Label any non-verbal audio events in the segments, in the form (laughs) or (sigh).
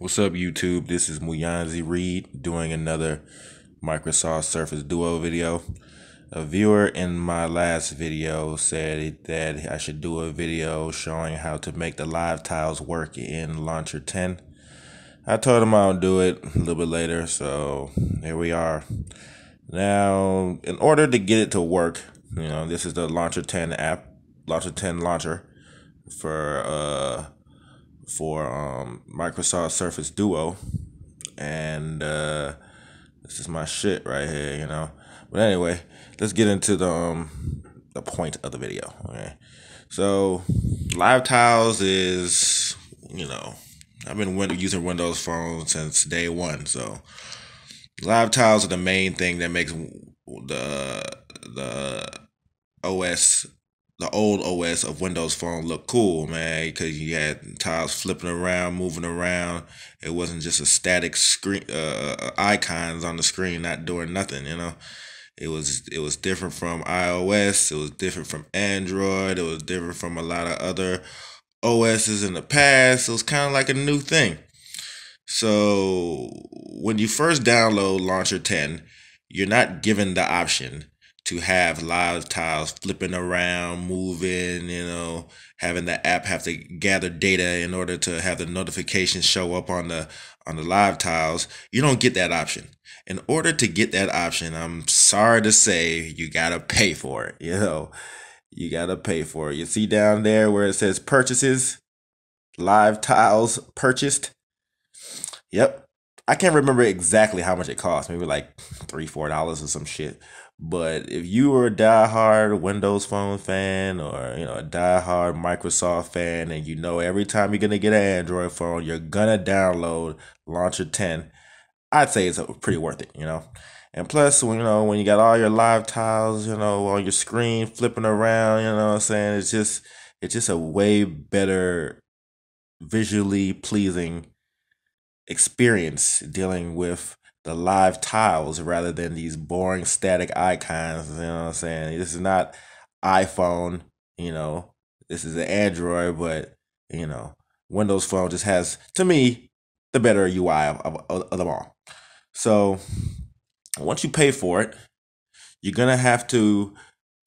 What's up, YouTube? This is Muyanzi Reid doing another Microsoft Surface Duo video. A viewer in my last video said that I should do a video showing how to make the live tiles work in Launcher 10. I told him I'll do it a little bit later, so here we are. Now, in order to get it to work, you know, this is the Launcher 10 app, Launcher 10 launcher for uh for um, Microsoft Surface Duo, and uh, this is my shit right here, you know. But anyway, let's get into the um, the point of the video. Okay, so Live Tiles is you know I've been using Windows Phone since day one, so Live Tiles are the main thing that makes the the OS the old OS of Windows Phone looked cool, man, because you had tiles flipping around, moving around. It wasn't just a static screen, uh, uh, icons on the screen not doing nothing, you know. It was it was different from iOS. It was different from Android. It was different from a lot of other OSs in the past. It was kind of like a new thing. So when you first download Launcher 10, you're not given the option to have live tiles flipping around, moving, you know, having the app have to gather data in order to have the notifications show up on the on the live tiles. You don't get that option. In order to get that option, I'm sorry to say you gotta pay for it. You know, you gotta pay for it. You see down there where it says purchases, live tiles purchased. Yep. I can't remember exactly how much it cost. Maybe like three, four dollars or some shit. But if you were a diehard Windows Phone fan or you know a diehard Microsoft fan, and you know every time you're gonna get an Android phone, you're gonna download Launcher 10, I'd say it's pretty worth it. You know, and plus, when you know when you got all your live tiles, you know, on your screen flipping around, you know, what I'm saying it's just it's just a way better visually pleasing experience dealing with the live tiles rather than these boring static icons. You know what I'm saying? This is not iPhone, you know, this is an Android, but you know, Windows Phone just has, to me, the better UI of, of, of them all. So once you pay for it, you're gonna have to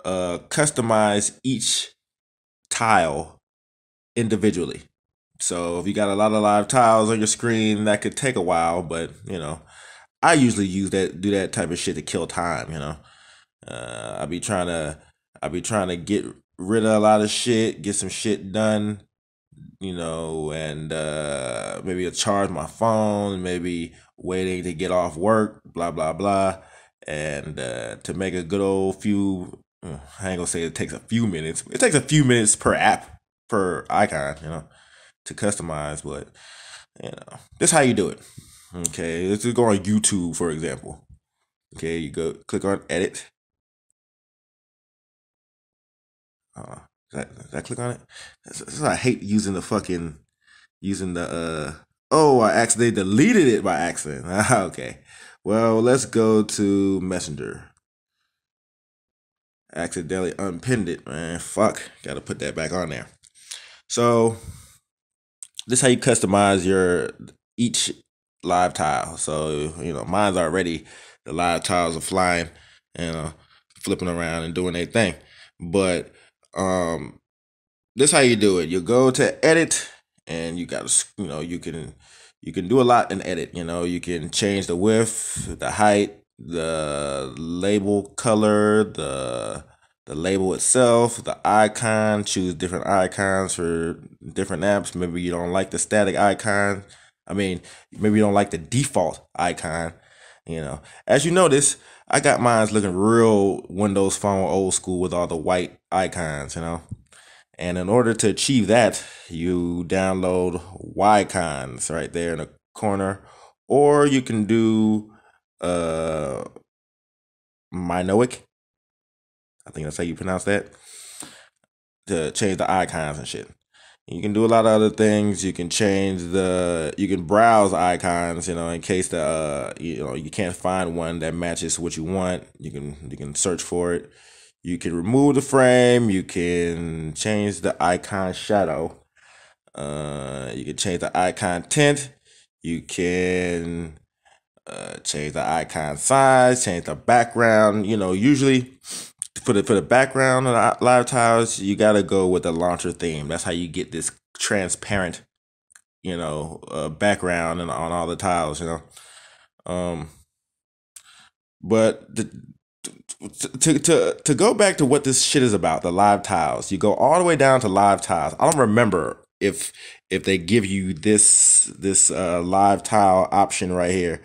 uh, customize each tile individually. So if you got a lot of live tiles on your screen, that could take a while, but you know, I usually use that do that type of shit to kill time, you know. Uh, I be trying to I be trying to get rid of a lot of shit, get some shit done, you know, and uh maybe i charge my phone, maybe waiting to get off work, blah blah blah. And uh to make a good old few uh, I ain't gonna say it takes a few minutes. It takes a few minutes per app, per icon, you know, to customize, but you know, this how you do it. Okay, let's just go on YouTube, for example. Okay, you go click on edit. Uh, that, did I click on it? That's, that's I hate using the fucking using the uh oh I accidentally deleted it by accident. (laughs) okay. Well, let's go to Messenger. Accidentally unpinned it, man. Fuck. Gotta put that back on there. So this is how you customize your each live tile. So, you know, mine's already the live tiles are flying and uh, flipping around and doing their thing. But um this how you do it. You go to edit and you got to you know, you can you can do a lot in edit, you know, you can change the width, the height, the label color, the the label itself, the icon, choose different icons for different apps. Maybe you don't like the static icon I mean, maybe you don't like the default icon. You know, as you notice, I got mine's looking real Windows Phone old school with all the white icons. You know, and in order to achieve that, you download Ycons right there in the corner, or you can do uh Minoic. I think that's how you pronounce that. To change the icons and shit. You can do a lot of other things. You can change the, you can browse icons, you know, in case the, uh, you know, you can't find one that matches what you want. You can, you can search for it. You can remove the frame. You can change the icon shadow. Uh, you can change the icon tint. You can uh, change the icon size, change the background. You know, usually for the for the background of the live tiles, you gotta go with the launcher theme. That's how you get this transparent, you know, uh, background and on all the tiles. You know, um, but the, to to to go back to what this shit is about, the live tiles. You go all the way down to live tiles. I don't remember if if they give you this this uh, live tile option right here,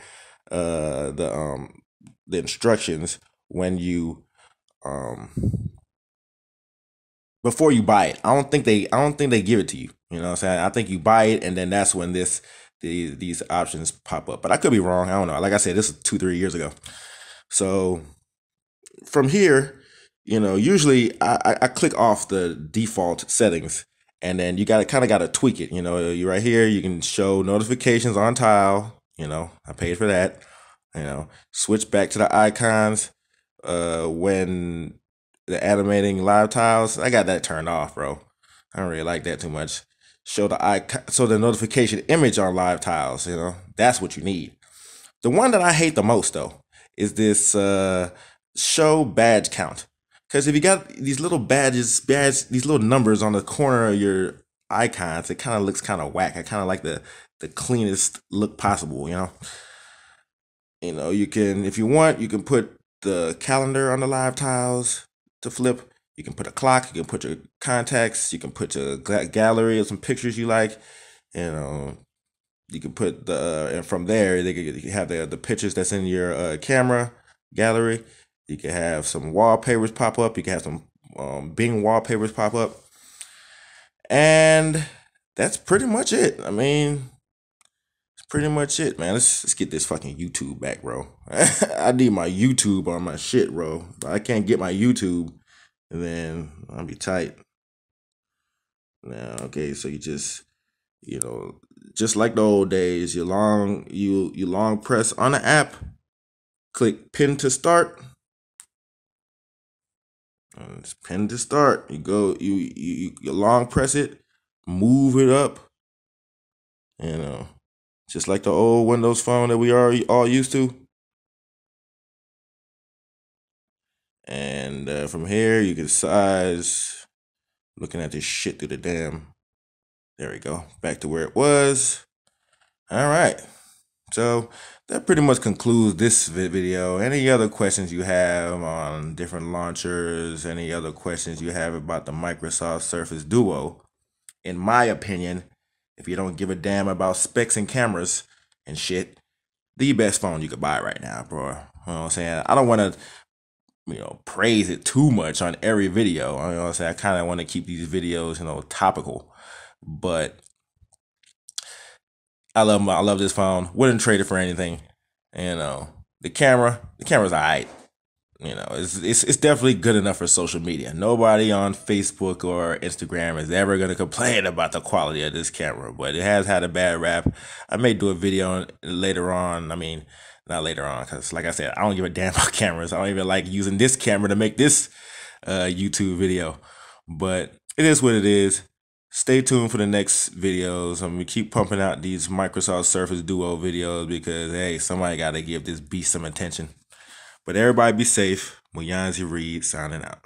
uh, the um the instructions when you um before you buy it. I don't think they I don't think they give it to you. You know what I'm saying? I think you buy it and then that's when this these these options pop up. But I could be wrong. I don't know. Like I said, this is two, three years ago. So from here, you know, usually I, I click off the default settings and then you got to kind of got to tweak it. You know, you right here, you can show notifications on tile. You know, I paid for that. You know, switch back to the icons uh, when the animating live tiles. I got that turned off, bro. I don't really like that too much. Show the icon, so the notification image on live tiles. You know, that's what you need. The one that I hate the most though is this uh, show badge count. Because if you got these little badges, badge, these little numbers on the corner of your icons, it kind of looks kind of whack. I kind of like the the cleanest look possible, you know. You know, you can if you want, you can put the calendar on the live tiles to flip. You can put a clock. You can put your contacts. You can put your gallery of some pictures you like. You know, you can put the and from there they can have the the pictures that's in your uh, camera gallery. You can have some wallpapers pop up. You can have some um, Bing wallpapers pop up. And that's pretty much it. I mean, pretty much it, man. Let's let's get this fucking YouTube back, bro. (laughs) I need my YouTube on my shit, bro. If I can't get my YouTube, then I'll be tight. Now, okay, so you just you know, just like the old days, you long you you long press on the app, click pin to start, and it's pin to start. You go, you, you you long press it, move it up. You know, just like the old Windows phone that we are all used to. And uh, from here, you can size. Looking at this shit through the damn. There we go. Back to where it was. All right. So that pretty much concludes this video. Any other questions you have on different launchers, any other questions you have about the Microsoft Surface Duo, in my opinion, if you don't give a damn about specs and cameras and shit, the best phone you could buy right now, bro. You know what I'm saying? I don't want to, you know, praise it too much on every video. You know what I'm saying? I kind of want to keep these videos, you know, topical. But I love my, I love this phone. Wouldn't trade it for anything. You know, the camera, the camera's alright. You know, it's, it's it's definitely good enough for social media. Nobody on Facebook or Instagram is ever gonna complain about the quality of this camera, but it has had a bad rap. I may do a video later on. I mean, not later on, because like I said, I don't give a damn (laughs) about cameras. I don't even like using this camera to make this uh, YouTube video. But it is what it is stay tuned for the next videos. I'm gonna keep pumping out these Microsoft Surface Duo videos because hey, somebody gotta give this beast some attention. But everybody be safe. Muyanzi Reid signing out.